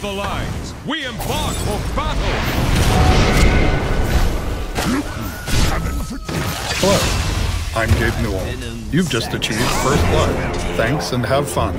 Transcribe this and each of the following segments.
The lines, we embark for battle! Hello, I'm Gabe Newell. You've just achieved First Blood. Thanks and have fun.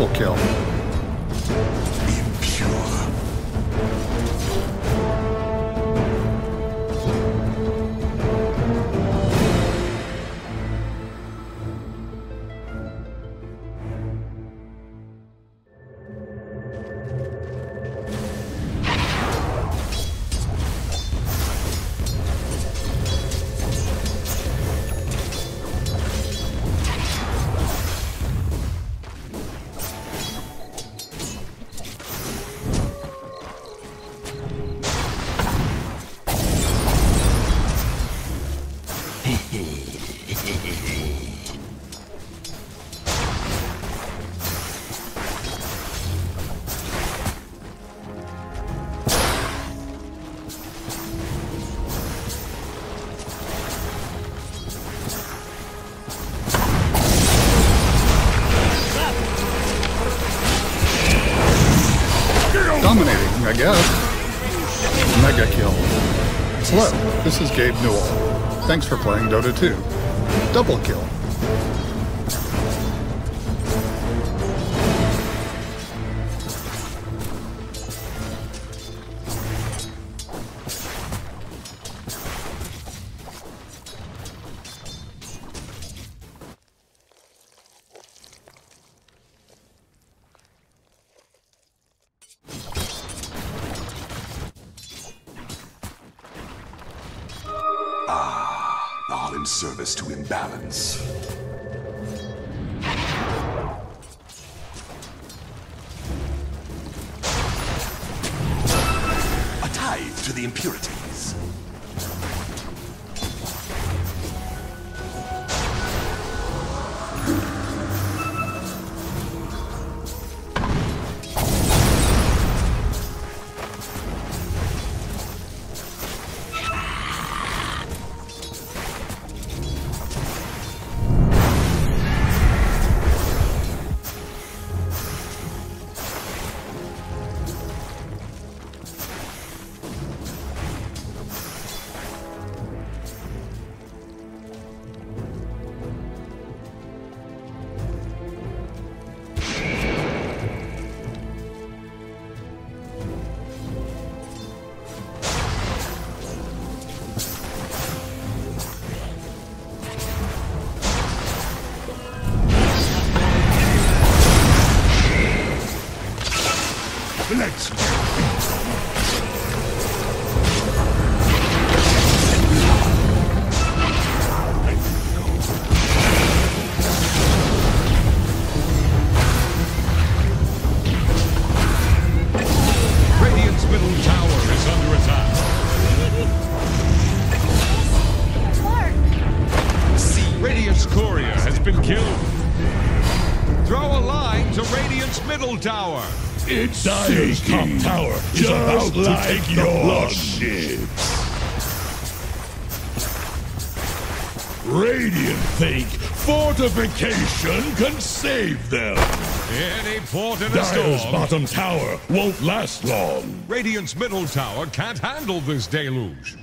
Double kill. This is Gabe Newell. Thanks for playing Dota 2. Double kill. To the impurities. Dire's top tower is about to take your blood. Radiant think fortification can save them. Any port in a Dyer's storm. bottom tower won't last long. Radiant's middle tower can't handle this deluge.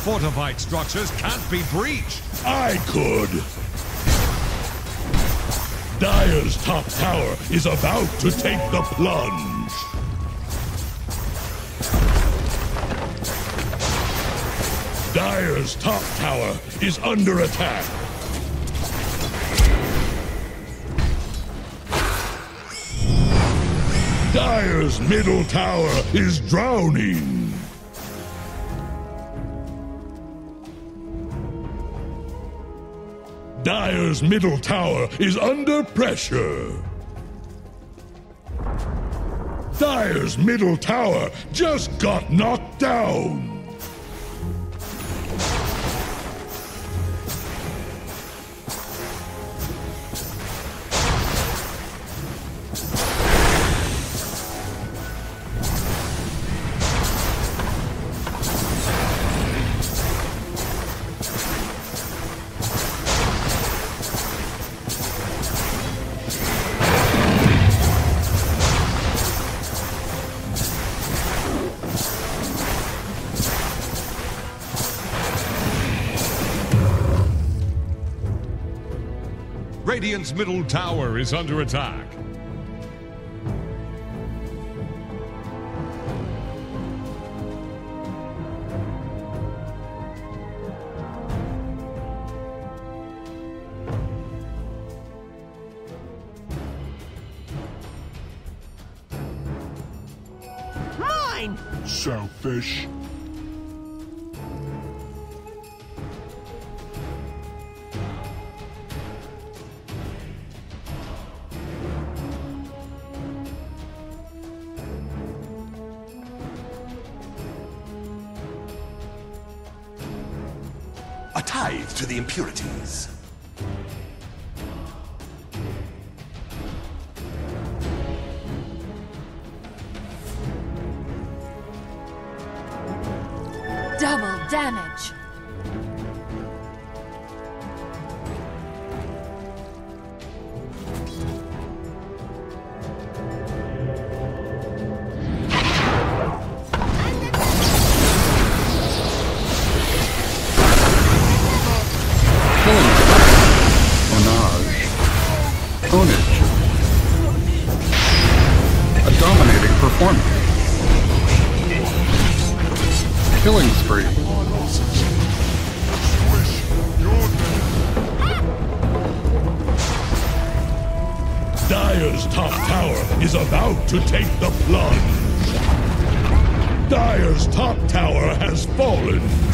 fortified structures can't be breached. I could. Dire's top tower is about to take the plunge. Dire's top tower is under attack. Dire's middle tower is drowning. Dire's middle tower is under pressure. Dire's middle tower just got knocked down. Radiant's middle tower is under attack. Mine! Selfish. A dominating performance. Killing spree. Dire's top tower is about to take the plunge. Dire's top tower has fallen.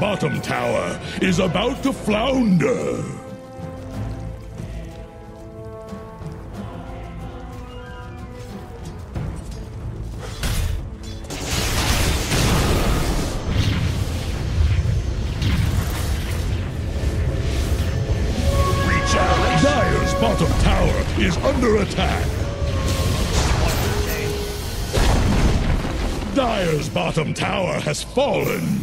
Bottom tower is about to flounder. Dire's bottom tower is under attack. Dire's bottom tower has fallen.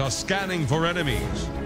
Are scanning for enemies.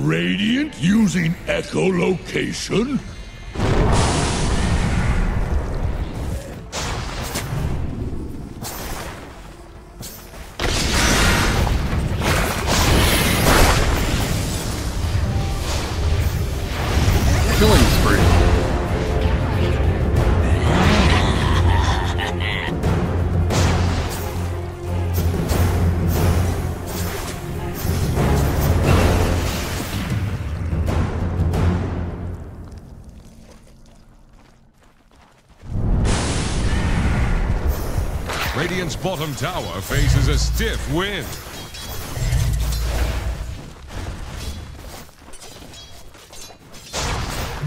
Radiant using echolocation? Bottom tower faces a stiff wind.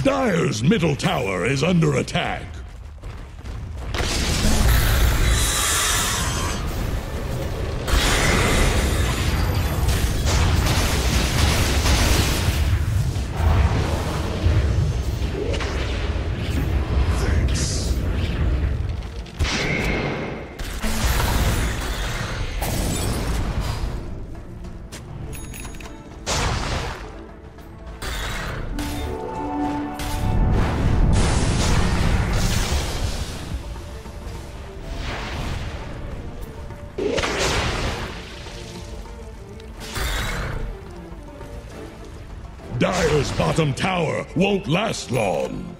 Dire's middle tower is under attack. Dire's bottom tower won't last long.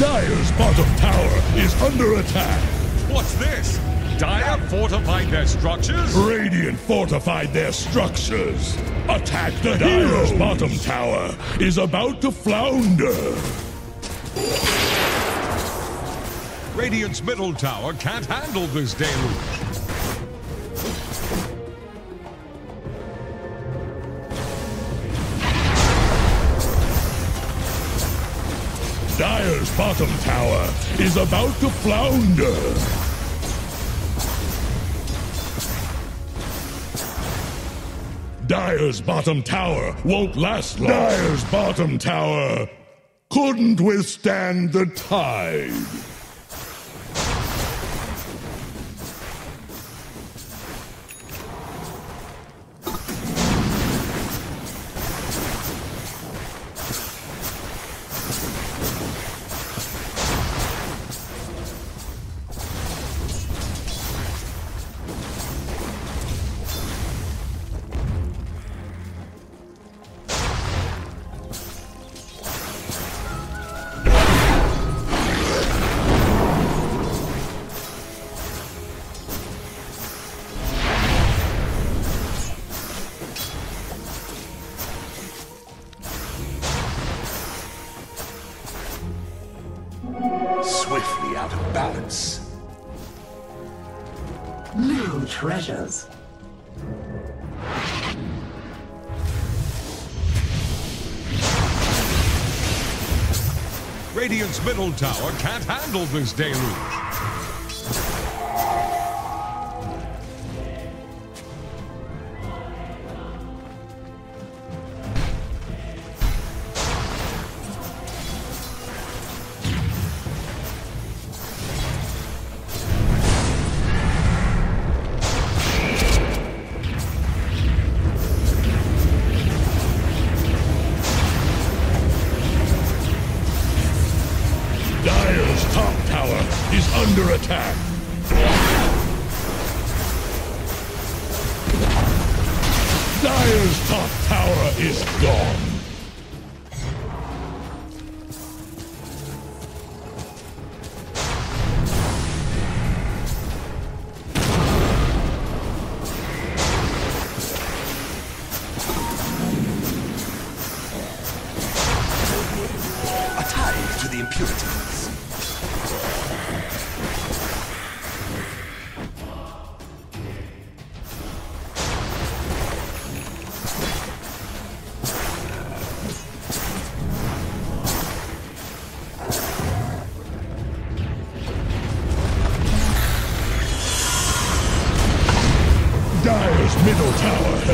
Dire's bottom tower is under attack. What's this? Dire fortified their structures? Radiant fortified their structures. Attack the Dire's bottom tower is about to flounder. Radiant's middle tower can't handle this deluge. Bottom tower is about to flounder. Dire's bottom tower won't last long. Dire's bottom tower couldn't withstand the tide. Radiant's middle tower can't handle this deluge.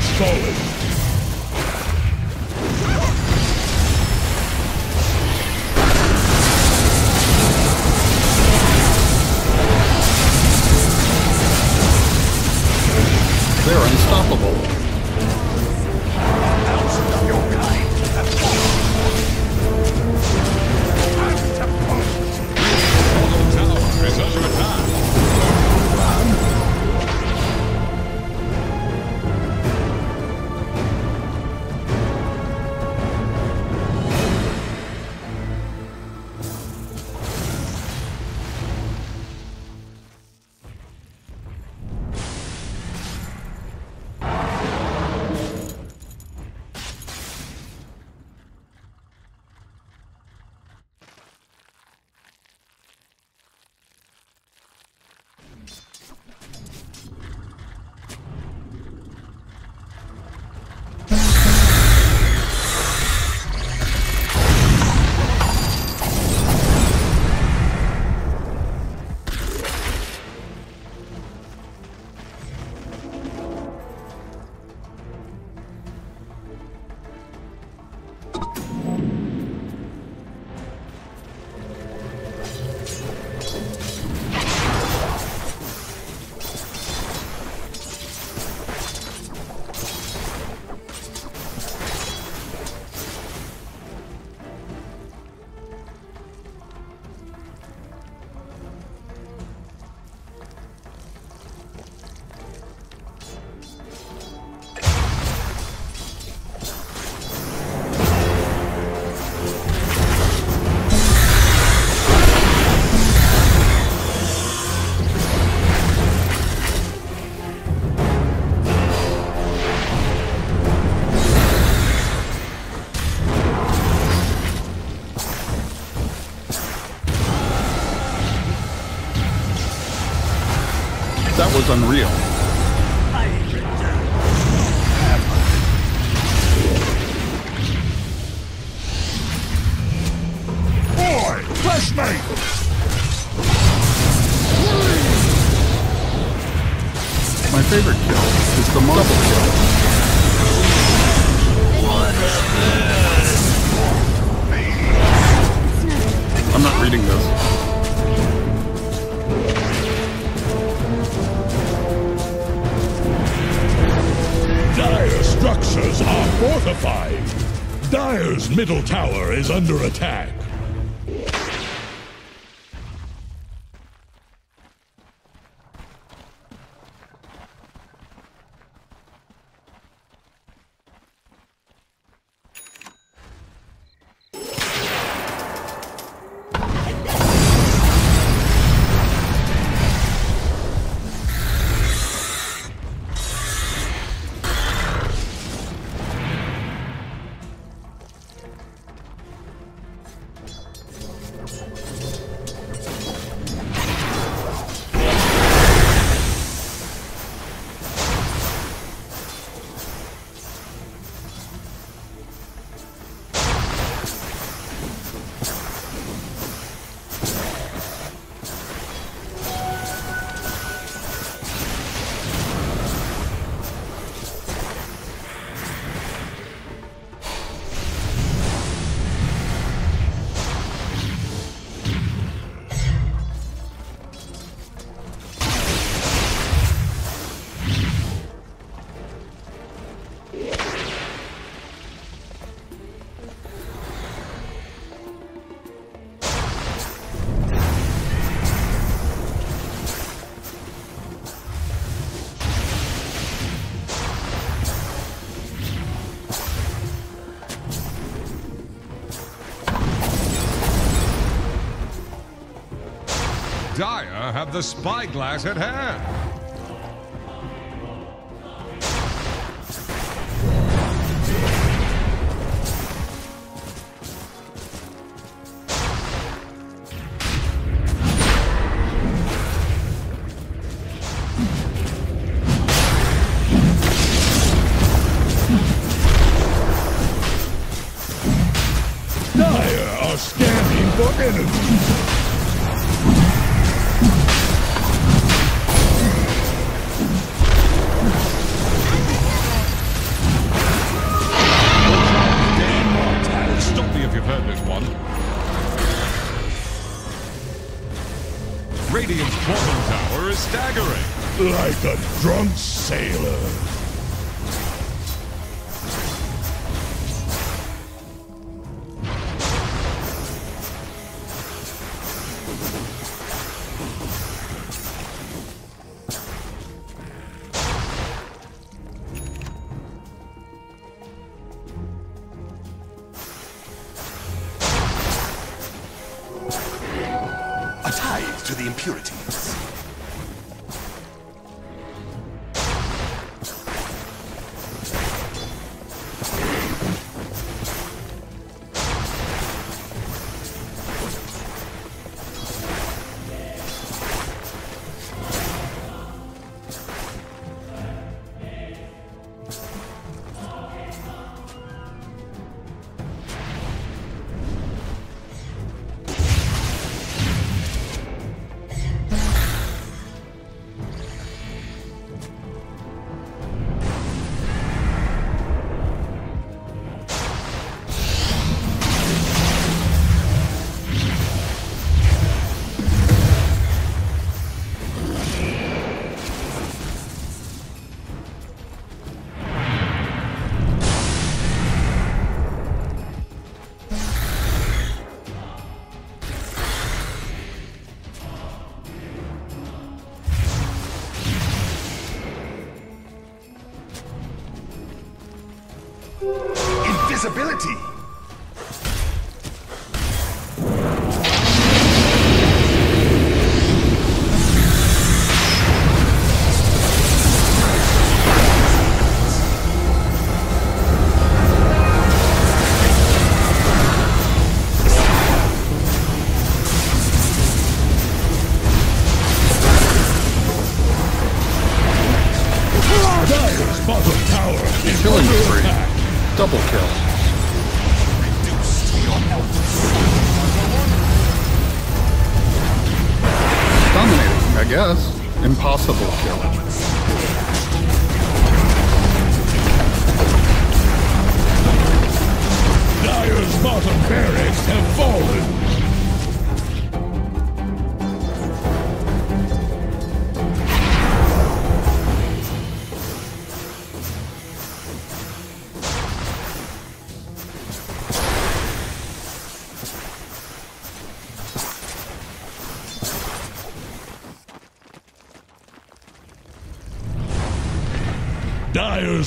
Has fallen. Unreal. Under attack. Have the spyglass at hand. Radiant's bottom tower is staggering. Like a drunk sailor. Guess. Impossible kill. Dire's bottom barracks have fallen.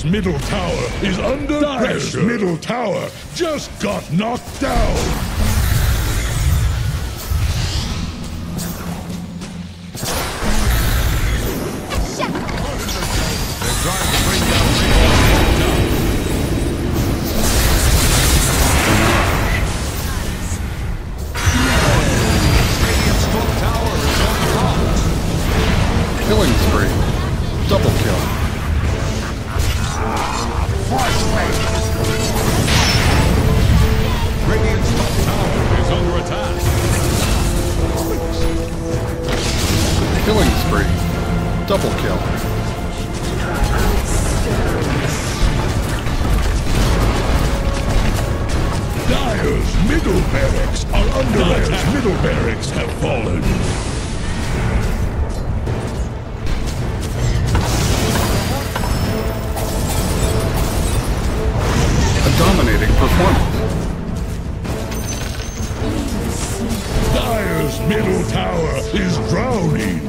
Dire's middle tower is under Dire's pressure. middle tower just got knocked down. They're trying to bring down Radiant's top tower. Radiant's top tower is on the rocks. Killing spree. Double kill. Radiant's top tower is under attack. Killing spree. Double kill. Dire's middle barracks are under attack. middle barracks have fallen. Performance. Dire's middle tower is drowning.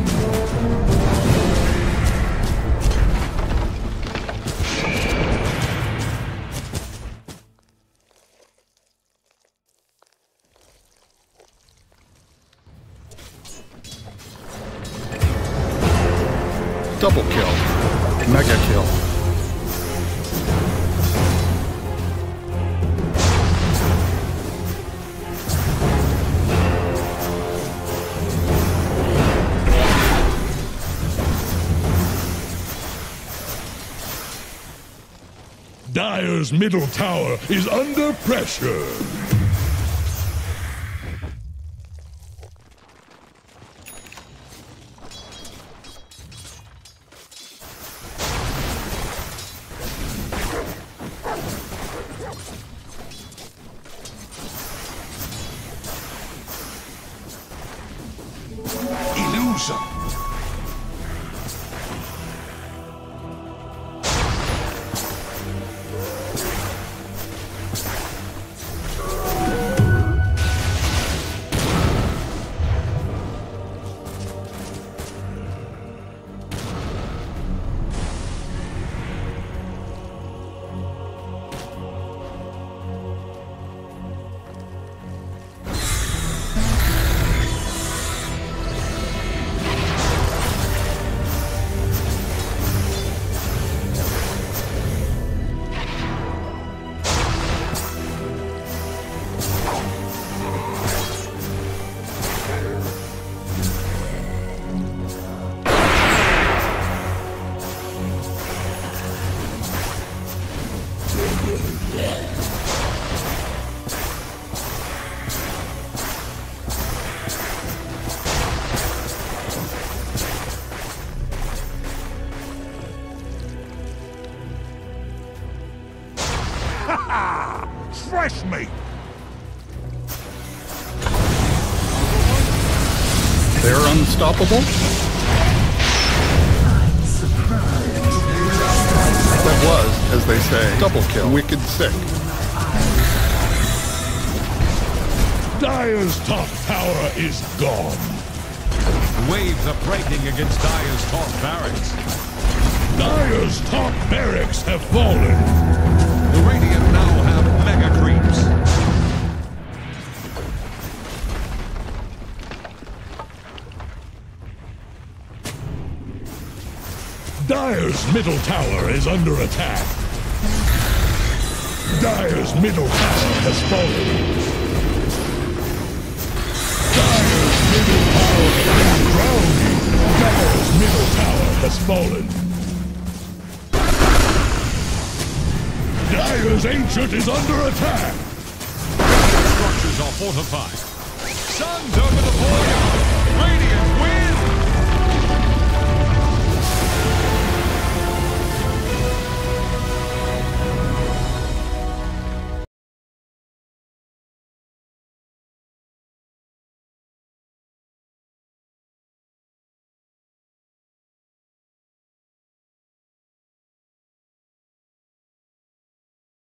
Dire's middle tower is under pressure. Unstoppable? That was, as they say, double kill. Wicked sick. Dire's top tower is gone. Waves are breaking against Dire's top barracks. Dire's top barracks have fallen. Dire's middle tower is under attack. Dire's middle tower has fallen. Dire's middle tower is drowning. Dire's middle tower has fallen. Dire's ancient is under attack. Structures are fortified. Sun's over the border. Radiant win.